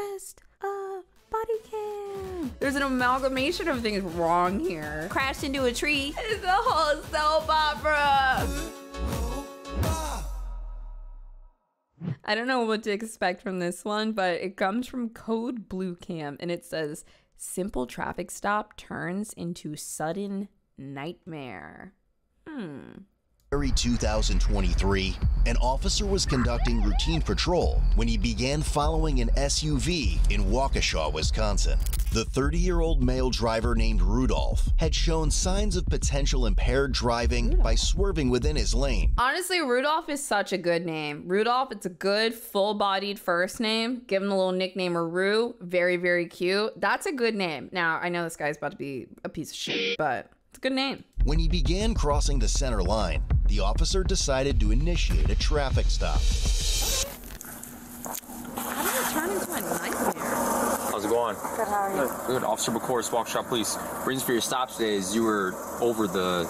best uh body cam. There's an amalgamation of things wrong here. Crashed into a tree. It's a whole soap opera. I don't know what to expect from this one, but it comes from Code Blue Cam and it says simple traffic stop turns into sudden nightmare. Hmm. February 2023, an officer was conducting routine patrol when he began following an SUV in Waukesha, Wisconsin. The 30 year old male driver named Rudolph had shown signs of potential impaired driving by swerving within his lane. Honestly, Rudolph is such a good name. Rudolph, it's a good full bodied first name. Give him a little nickname or Rue. Very, very cute. That's a good name. Now, I know this guy's about to be a piece of shit, but it's a good name. When he began crossing the center line, the officer decided to initiate a traffic stop. How did it turn into a nightmare? How's it going? Good, how are you? Good. Officer Bacoris, Waukesha Police. Reason for your stop today is you were over the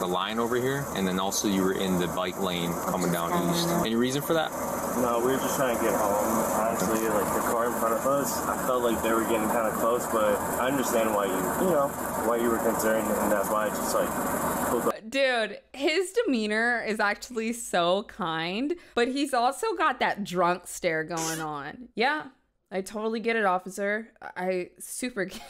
the line over here, and then also you were in the bike lane coming down east. Any reason for that? No, we were just trying to get home. Honestly, like the car in front of us, I felt like they were getting kind of close, but I understand why you, you know, why you were concerned, and that's why I just like. Dude, his demeanor is actually so kind, but he's also got that drunk stare going on. Yeah, I totally get it, officer. I super get it.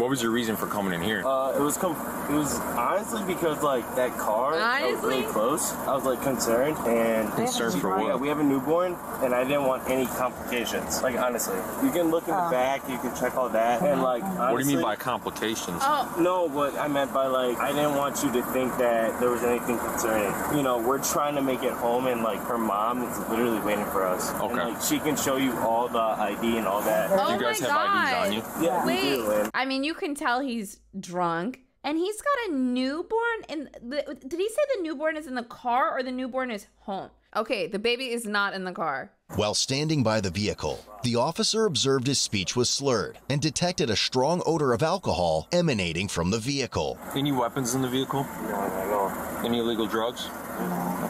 What was your reason for coming in here? Uh, it was com- it was honestly because like that car that was really close. I was like concerned and Concerned for what? Yeah, we have a newborn, and I didn't want any complications. Like honestly, you can look in the Oh. back, you can check all that, and like honestly, what do you mean by complications? Oh, No, what I meant by like, I didn't want you to think that there was anything concerning. You know, we're trying to make it home, and like her mom is literally waiting for us. Okay. And, like she can show you all the ID and all that. Oh you guys my have IDs God. on you? Yeah, we Wait, do. And I mean, you can tell he's drunk. And he's got a newborn in the did he say the newborn is in the car or the newborn is home? Okay, the baby is not in the car. While standing by the vehicle, the officer observed his speech was slurred and detected a strong odor of alcohol emanating from the vehicle. Any weapons in the vehicle? no, no, no. Any illegal drugs? Okay.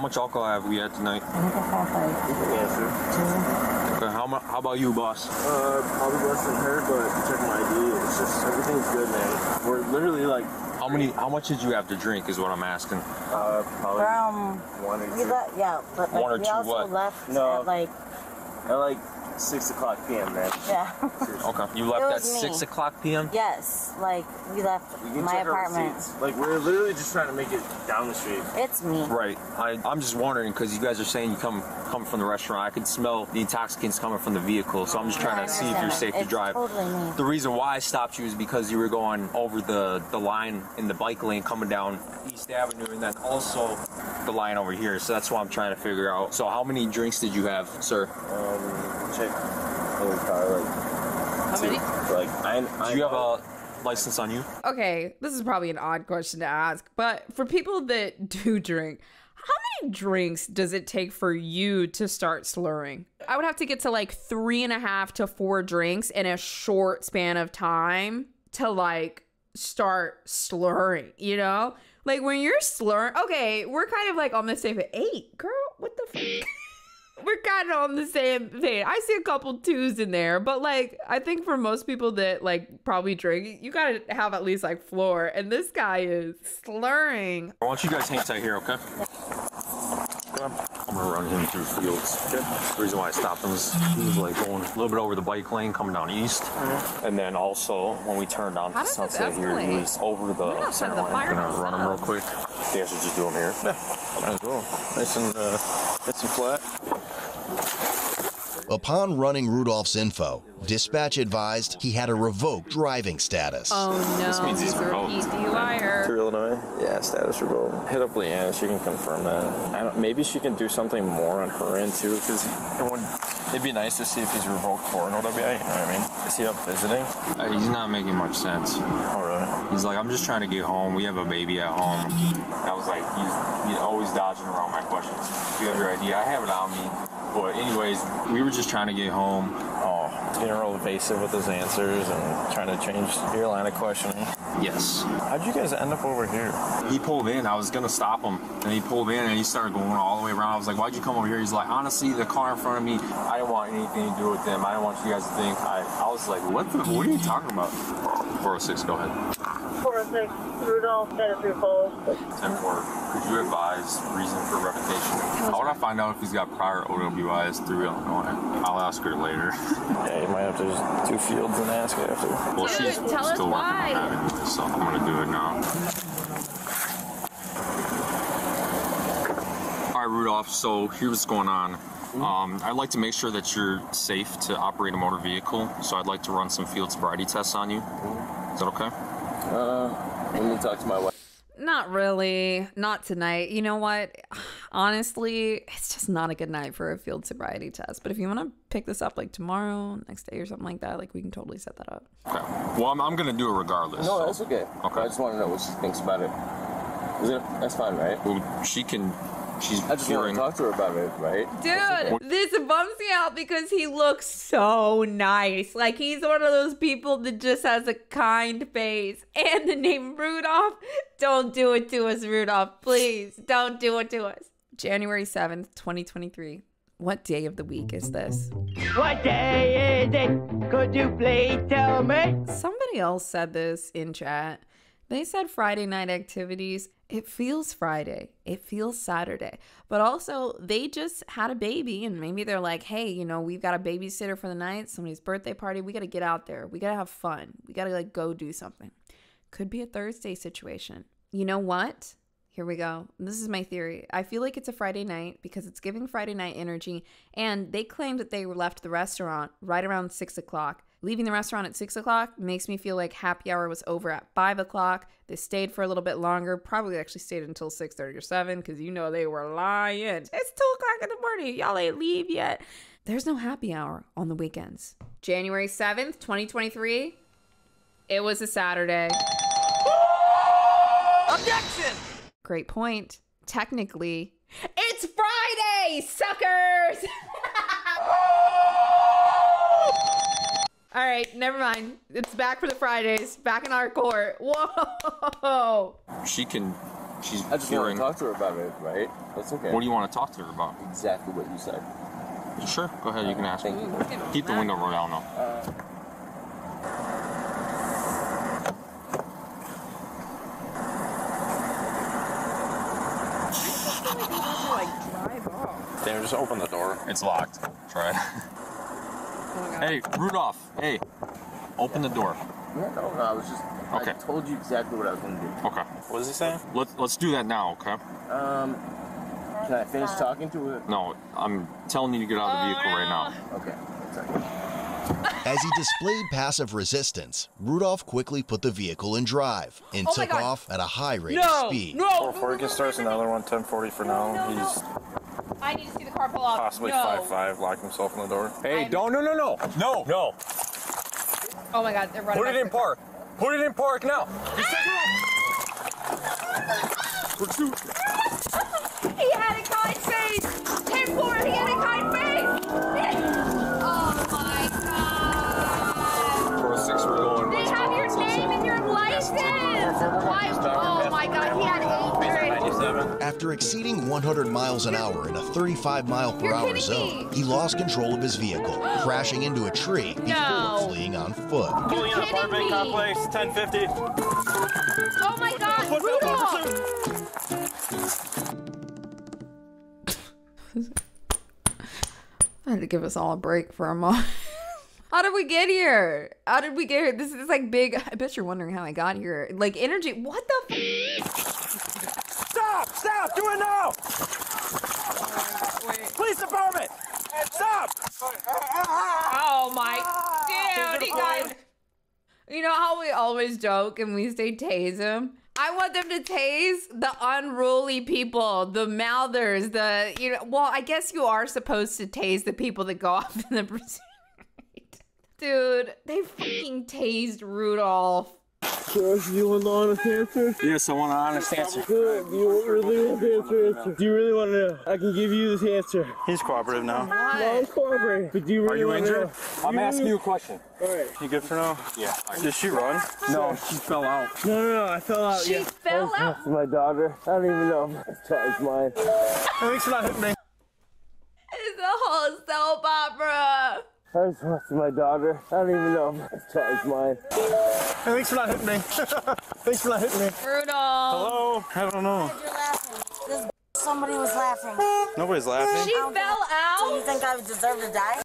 How much alcohol have we had tonight? I think I have like You can answer. Okay. How, how about you, boss? Uh, probably less than her, but check my ID. It's just everything's good, man. We're literally like, How many? How much did you have to drink? Is what I'm asking. uh, probably from one or we two. left yeah, but like, One or we two also what? left No. at like At like six o'clock p.m., man. yeah. Okay. You left at me. six o'clock p.m. yes, like we left You can my check apartment. receipts. Like we're literally just trying to make it down the street. It's me. Right. I, I'm just wondering because you guys are saying you come come from the restaurant. I can smell the intoxicants coming from the vehicle, so I'm just trying Yeah, to see if you're safe it. to It's drive. totally me. The reason why I stopped you is because you were going over the the line in the bike lane coming down East Avenue, and then also the line over here. So that's why I'm trying to figure out. So how many drinks did you have, sir? Um, check in the. Like, How many? like I. I Do you have a license on you? Okay, this is probably an odd question to ask, but for people that do drink, how many drinks does it take for you to start slurring? I would have to get to like three and a half to four drinks in a short span of time to like start slurring, you know? Like when you're slurring, okay, we're kind of like on the same eight, girl. What the we're kind of on the same page. I see a couple twos in there, but like I think for most people that like probably drink, you gotta have at least like floor. And this guy is slurring. I want you guys hang tight here, okay? I'm gonna run him through fields. The reason why I stopped him is he was like going a little bit over the bike lane coming down east. And then also when we turned down How to Sunset here, he was over the center setting the line. fire Gonna run him real quick. think I should just do them here. Might as well. Nice and uh, nice and flat. Upon running Rudolph's info, dispatch advised he had a revoked driving status. Oh no, means he's he's a revoked. repeat DUIer. To Illinois? Yeah, status revoked. Hit up Leanne, she can confirm that. I don't, maybe she can do something more on her end too, because it would, it'd be nice to see if he's revoked for an OWI, you know what I mean? Is he up visiting? Uh, he's not making much sense. Oh, really? He's like, I'm just trying to get home. We have a baby at home. I was like, he's, he's always dodging around my questions. Do you have your ID? I have it on me. But anyways, we were just trying to get home. all being real evasive with his answers and trying to change your line of questioning. Yes. How'd you guys end up over here? He pulled in. I was gonna stop him, and he pulled in, and he started going all the way around. I was like, "Why'd you come over here?" He's like, "Honestly, the car in front of me. I didn't want anything to do with them. I didn't want you guys to think." I, I was like, "What the? What are you talking about?" 406. Go ahead. 406 Rudolph, Dennis Falls. 10 4. Could you advise reason for revocation? I want to find out if he's got prior OWIs through Illinois. I'll ask her later. Yeah, you might have to just do fields and ask her after. Well, Dude, she's tell us still working why. on that anyway, so I'm gonna do it now. All right, Rudolph. So here's what's going on. Um, I'd like to make sure that you're safe to operate a motor vehicle. So I'd like to run some field sobriety tests on you. Is that okay? Uh, Let me talk to my wife. Not really. Not tonight. You know what? Honestly, it's just not a good night for a field sobriety test. But if you want to pick this up like tomorrow, next day, or something like that, like we can totally set that up. Okay. Well, I'm, I'm gonna do it regardless. No, so- that's okay. Okay. I just want to know what she thinks about it. Is it? That's fine, right? Well, she can. She's I just want to talk to her about it, right? Dude, this bums me out because he looks so nice. Like he's one of those people that just has a kind face. And the name Rudolph. Don't do it to us, Rudolph. Please don't do it to us. January 7th, 2023. What day of the week is this? What day is it? Could you please tell me? Somebody else said this in chat. They said Friday night activities. It feels Friday. It feels Saturday. But also, they just had a baby, and maybe they're like, hey, you know, we've got a babysitter for the night, somebody's birthday party. We got to get out there. We got to have fun. We got to like go do something. Could be a Thursday situation. You know what? Here we go. This is my theory. I feel like it's a Friday night because it's giving Friday night energy. And they claimed that they left the restaurant right around six o'clock. Leaving the restaurant at six o'clock makes me feel like happy hour was over at five o'clock. They stayed for a little bit longer, probably actually stayed until six thirty or seven because you know they were lying. It's two o'clock in the morning. Y'all ain't leave yet. There's no happy hour on the weekends. January 7th, 2023. It was a Saturday. Objection! Great point. Technically, it's Friday, suckers! All right, never mind. It's back for the Fridays, back in our court. Whoa! She can. She's I just want to talk to her about it, right? That's okay. What do you want to talk to her about? Exactly what you said. Sure. Go ahead. You can ask. Thank you. Keep the window rolled down though. Damn, just open the door. It's locked. Try it. hey, Rudolph. Hey, open the door. Yeah, no, no, I was just. Okay. I told you exactly what I was gonna do. Okay. What is he saying? Let's let's do that now. Okay. Um, can I finish talking to her? No, I'm telling you to get out of the vehicle right now. Okay. As he displayed passive resistance, Rudolph quickly put the vehicle in drive and Oh took off at a high rate No! of speed. No! Before he gets starts another one, 1040 for now. no, no. He's I need to see the car pull up. possibly no. five five, locked himself in the door. Hey, I'm- don't. No, no, no, no, no. Oh my god, they're running. Put it in to the car. park. Put it in park now. Ah! He had a kind face! 10 4, he had a kind After exceeding 100 miles an hour in a 35 mile per You're hour zone, me. he lost control of his vehicle, crashing into a tree before No. fleeing on foot. You're kidding me! 1050. Oh my god, Rudolph! I had to give us all a break for a moment. How did we get here? How did we get here? This is like big. I bet you're wondering how I got here. Like energy. What the? Stop! Stop! Do it now! Police department! Stop! oh my dude, got. You know how we always joke and we say tase him. I want them to tase the unruly people, the mouthers, the you know. Well, I guess you are supposed to tase the people that go off in the pursuit. Dude, they fucking tased Rudolph. So, do you want the honest answer? Yes, I want an honest answer. Good. Do you really want the answer? answer? Do you really want to know? I can give you this answer. He's cooperative now. No, I'm cooperating. But do you really Are you want to injured? know? I'm asking you a question. All right. You good for now? Yeah. Did she run? No, she fell out. No, no, no. I fell out. She yeah. fell out. That's my daughter. I don't even know if that child's mine. Thanks for not hitting me. It's a whole soap opera. I just lost my daughter. I don't even know if that child's mine. Thanks for not hitting me. Thanks for not hitting me. Rudolph. Hello? I don't know. You're laughing. This somebody was laughing. Nobody's laughing. She fell out. So you think I deserve to die?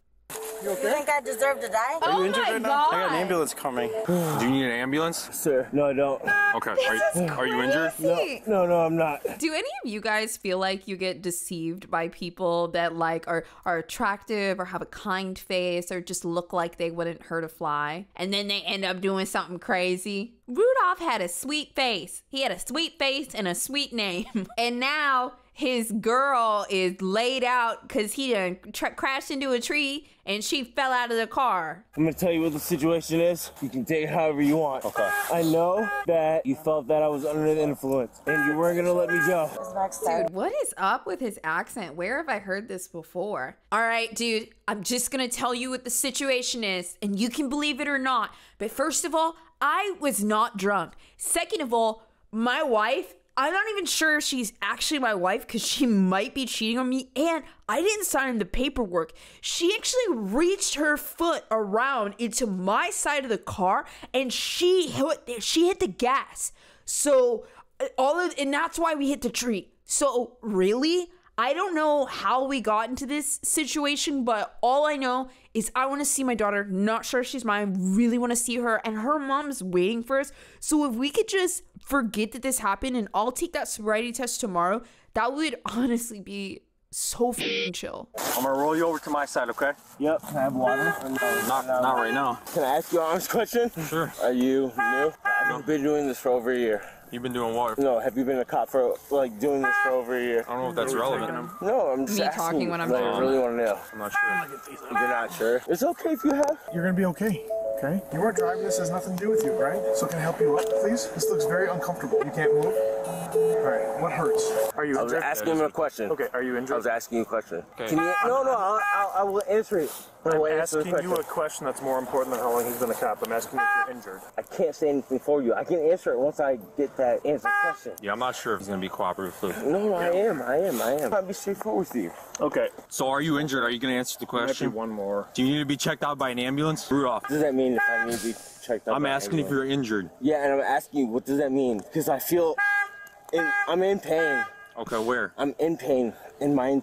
You, think I deserve to die? Oh you injured my right now? I got an ambulance coming. Do you need an ambulance? Sir. No, I don't. Okay. Are you, are you injured? No, No, no, I'm not. Do any of you guys feel like you get deceived by people that like are are attractive or have a kind face or just look like they wouldn't hurt a fly and then they end up doing something crazy? Rudolph had a sweet face. He had a sweet face and a sweet name. and now his girl is laid out cuz he done tr- crashed into a tree and she fell out of the car. I'm gonna tell you what the situation is. You can take it however you want. Okay. I know that you felt that I was under the influence and you weren't gonna let me go. This next time. Dude, what is up with his accent? Where have I heard this before? All right, dude, I'm just gonna tell you what the situation is, and you can believe it or not. But first of all, I was not drunk. Second of all, my wife, I'm not even sure if she's actually my wife because she might be cheating on me, and I didn't sign the paperwork. She actually reached her foot around into my side of the car, and she hit, she hit the gas. So uh, all of and that's why we hit the tree. So really, I don't know how we got into this situation, but all I know is I want to see my daughter. Not sure she's mine. Really want to see her, and her mom's waiting for us. So if we could just forget that this happened, and I'll take that sobriety test tomorrow, that would honestly be so fucking chill. I'm gonna roll you over to my side, okay? Yep. Can I have water? Not, not right now. Can I ask you an honest question? Sure. Are you new? I've been doing this for over a year. You've been doing what? No, have you been a cop for like doing this for over a year? I don't know if that's relevant. No, I'm just Me asking. talking when I'm like, drunk. I really want to know. I'm not sure. You're not sure? It's okay if you have. You're gonna be okay. Okay? You weren't driving. This has nothing to do with you, right? So can I help you up, please? This looks very uncomfortable. You can't move. All right. What hurts? Are you I was asking him a question. Okay. Are you injured? I was asking you a question. Okay. Can you? No, no. I'll, I'll, I will answer it. I will I'm answer the asking you a question. question that's more important than how long he's been a cop. I'm asking you if you're injured. I can't say anything for you. I can answer it once I get that answer question. Yeah, I'm not sure if he's gonna be cooperative. Too. No, no, I am. I am. I am. I'll be straightforward with you. Okay. So, are you injured? Are you gonna answer the Actually, question? one more. Do you need to be checked out by an ambulance? Rudolph. What does that mean if I need to be checked out? I'm by asking if you're injured. Yeah, and I'm asking you, what does that mean? Because I feel, in, I'm in pain. Okay, where? I'm in pain in my.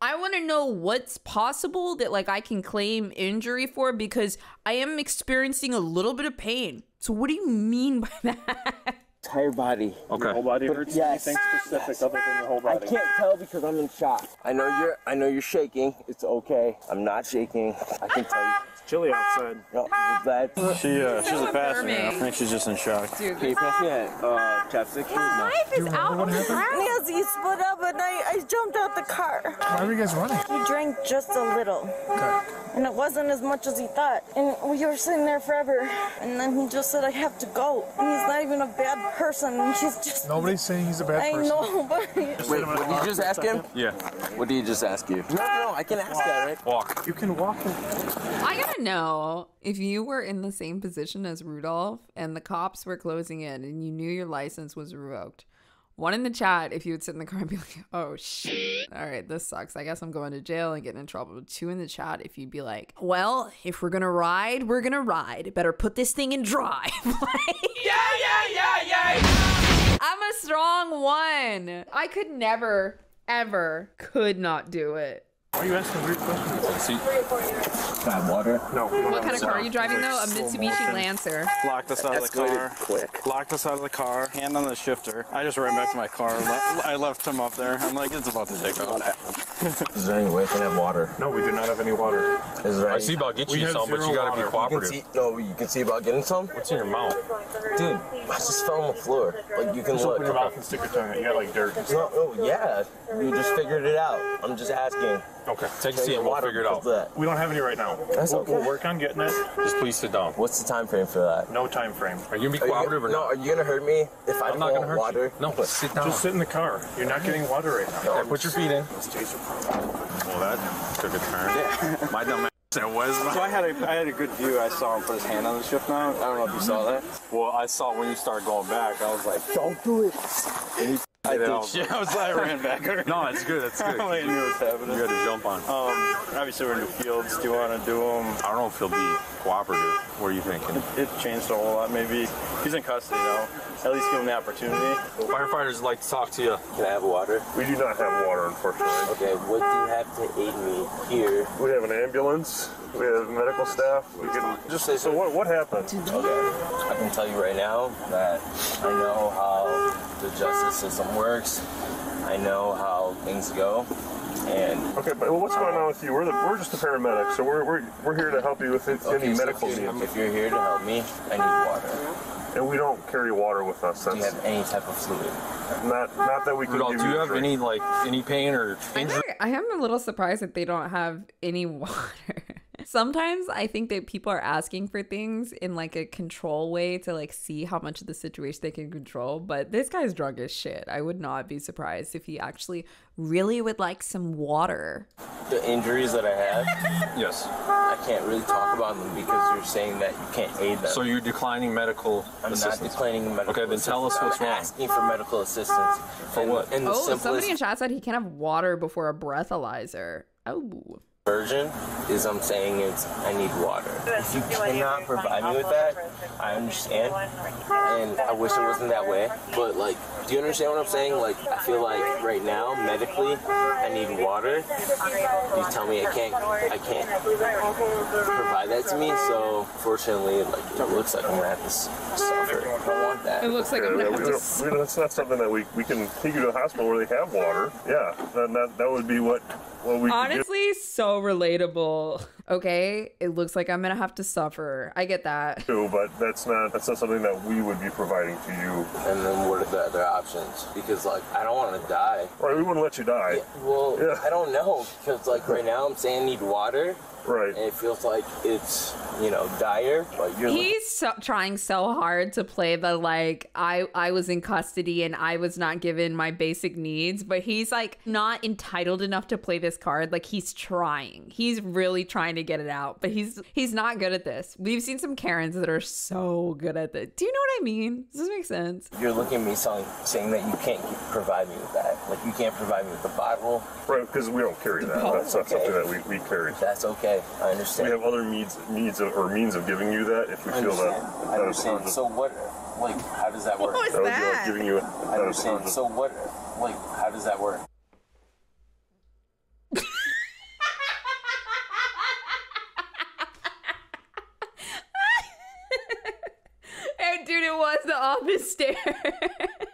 I want to know what's possible that like I can claim injury for because I am experiencing a little bit of pain. So what do you mean by that? entire body. Okay. Whole body But hurts. yes. Anything specific other than your whole I can't tell because I'm in shock. I know you're. I know you're shaking. It's okay. I'm not shaking. I can tell you. It's chilly outside. No, I'm. She, uh, she's a passenger. affirming. I think she's just in shock. Can you pass me that uh, chapstick? No. Life is out on the ground. Yes, he split up and I, I jumped out the car. Why were you guys running? He drank just a little. Okay. And it wasn't as much as he thought. And we were sitting there forever. And then he just said, I have to go. And he's not even a bad person. And he's just. Nobody's saying he's a bad I person. I know, but. Wait, what did you just ask him? Yeah. What did you just ask you? No, no, I can ask that, right? Walk. You can walk. I gotta know if you were in the same position as Rudolph and the cops were closing in and you knew your license was revoked. One in the chat, if you would sit in the car and be like, oh shit, all right, this sucks. I guess I'm going to jail and getting in trouble. Two in the chat, if you'd be like, well, if we're gonna ride, we're gonna ride. Better put this thing in drive. yeah, yeah, yeah, yeah. I'm a strong one. I could never, ever, could not do it. Why are you asking weird questions? See, Got water. No. What kind of car are you driving though? A Mitsubishi Lancer. locked us out of the car. quick. Locked us out of the car. Hand on the shifter. I just ran back to my car. I left him up there. I'm like, it's about to take off. Is there any way I can have water? No, we do not have any water. Is there I any... see about getting you some, but you gotta water. be You You can cooperative. see, no, you can see about getting some? What's in your mouth? Dude, I just fell on the floor. Like, you can Just look. open your mouth and stick your tongue out. You got like dirt. No, oh, yeah. You just figured it out. I'm just asking. Okay, take a seat and we'll figure it out. We don't have any right now. That's we'll, okay. we'll work on getting it. Just please sit down. What's the time frame for that? No time frame. Are you gonna be cooperative gonna- or no, are you gonna hurt me if I I'm don't gonna want hurt water? you. No, but sit down. Just sit in the car. You're not getting water right now. Okay, put your feet in. Well, that took a turn. My dumb ass said was. So I had a I had a good view. I saw him put his hand on the shift mount. I don't know if you saw that. Well, I saw when you started going back. I was like, Don't do it. I did. Yeah, I was I ran back. no, it's good. It's good. I knew what was happening. You had to jump on. Um, obviously we're in new fields. Do you want to do them? I don't know if he'll be cooperative. What are you thinking? It changed a whole lot. Maybe he's in custody now. At least give him the opportunity. Firefighters like to talk to you. Can I have water? We do not have water, unfortunately. Okay, what do you have to aid me here? We have an ambulance. We have medical staff. We can Just say So what what happened? Okay, I can tell you right now that I know how the justice system works. I know how things go, and Okay, but what's going on with you? We're the, we're just the paramedics, so we're, we're, we're here to help you with it, okay, any so medical if, needs. if you're here to help me, I need water. And we don't carry water with us. Do you That's have any type of fluid? not not that we can Rudolph, give do you a have drink. any like any pain or I injury? I am a little surprised that they don't have any water. Sometimes I think that people are asking for things in like a control way to like see how much of the situation they can control. But this guy's drunk as shit. I would not be surprised if he actually really would like some water. The injuries that I have, Yes. I can't really talk about them because you're saying that you can't aid them. So you're declining medical I'm assistance. not declining medical Okay, then tell us what's I'm wrong. asking for medical assistance. For And- what? And the Oh, simplest somebody in chat said he can't have water before a breathalyzer. Oh. Version is I'm saying it's I need water. If you cannot provide me with that, I understand. And I wish it wasn't that way. But like, do you understand what I'm saying? Like, I feel like right now, medically, I need water. You tell me I can't, I can't provide that to me. So fortunately, like, it looks like I'm gonna have to suffer. I don't want that. It looks like Yeah, I'm gonna have to. we don't, that's not something that we, we can take you to a hospital where they have water. Yeah, then that, that would be what, what we could give. Honestly, so relatable. Okay, it looks like I'm gonna have to suffer. I get that. too, but that's not that's not something that we would be providing to you. And then what are the other options? Because like, I don't want to die. Right, we wouldn't let you die. Yeah, well, Yeah. I don't know because like right now I'm saying I need water, Right. and it feels like it's you know dire. But you're He's so, trying so hard to play the like I I was in custody and I was not given my basic needs, but he's like not entitled enough to play this card. Like he's trying. He's really trying to get it out, but he's he's not good at this. We've seen some Karens that are so good at this. Do you know what I mean? Does this make sense? you're looking at me saying, saying that you can't provide me with that. Like you can't provide me with the bottle. Right, because we don't carry that. That's not Okay. something that we, we carry. That's okay. I We understand. We have other means means of, or means of giving you that if we I feel that understand. I understand. harmful. So what? Like, how does that work? What was that would be like giving you I understand. So what? Like, how does that work? And dude, it was the office stare.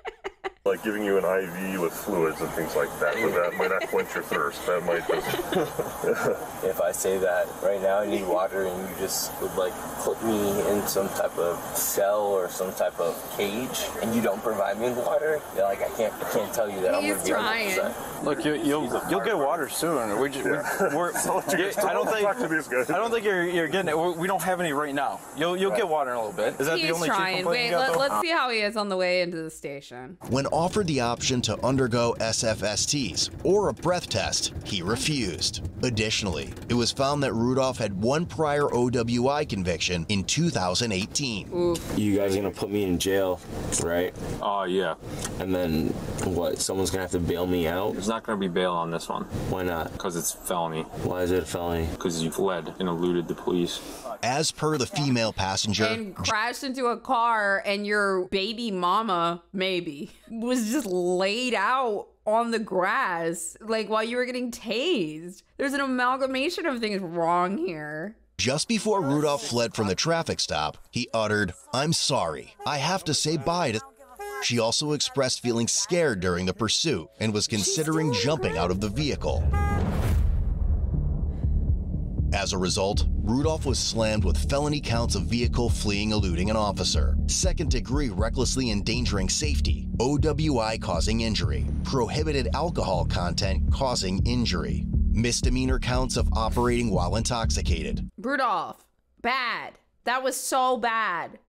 like giving you an IV with fluids and things like that, but that might not quench your thirst. That might just If I say that right now I need water and you just would like put me in some type of cell or some type of cage and you don't provide me with water, you're like I can't I can't tell you that I'm He's gonna be trying. 100%. Look, you, you'll you'll get water soon. We just, we, we're, I don't think talk to these guys. I don't think you're you're getting it. We we don't have any right now. You'll you'll get water in a little bit. Is that the He's only trying. Wait, you got? let, let's see how he is on the way into the station. When offered the option to undergo SFSTs or a breath test, he refused. Additionally, it was found that Rudolph had one prior OWI conviction in 2018. You guys are gonna put me in jail, right? Oh yeah. And then what? Someone's gonna have to bail me out? There's not going to be bail on this one Why not? because it's felony. Why is it a felony? Because you fled and eluded the police. As per the female passenger, and crashed into a car and your baby mama maybe was just laid out on the grass like while you were getting tased there's an amalgamation of things wrong here just before Rudolph fled from the traffic stop, he uttered, I'm sorry. I have to say bye to. She also expressed feeling scared during the pursuit and was considering jumping out of the vehicle. As a result, Rudolph was slammed with felony counts of vehicle fleeing eluding an officer, second degree recklessly endangering safety, OWI causing injury, prohibited alcohol content causing injury. misdemeanor counts of operating while intoxicated. Rudolph, bad. That was so bad.